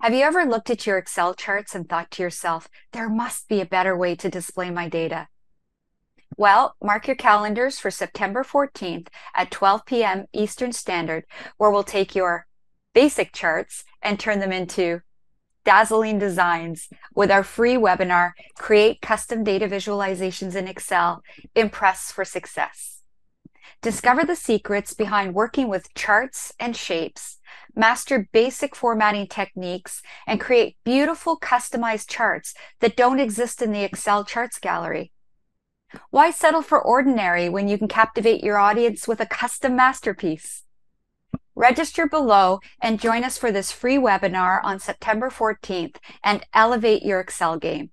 Have you ever looked at your Excel charts and thought to yourself, there must be a better way to display my data? Well, mark your calendars for September 14th at 12 p.m. Eastern Standard, where we'll take your basic charts and turn them into dazzling designs with our free webinar, Create Custom Data Visualizations in Excel, Impress for Success. Discover the secrets behind working with charts and shapes, master basic formatting techniques, and create beautiful customized charts that don't exist in the Excel charts gallery. Why settle for ordinary when you can captivate your audience with a custom masterpiece? Register below and join us for this free webinar on September 14th and elevate your Excel game.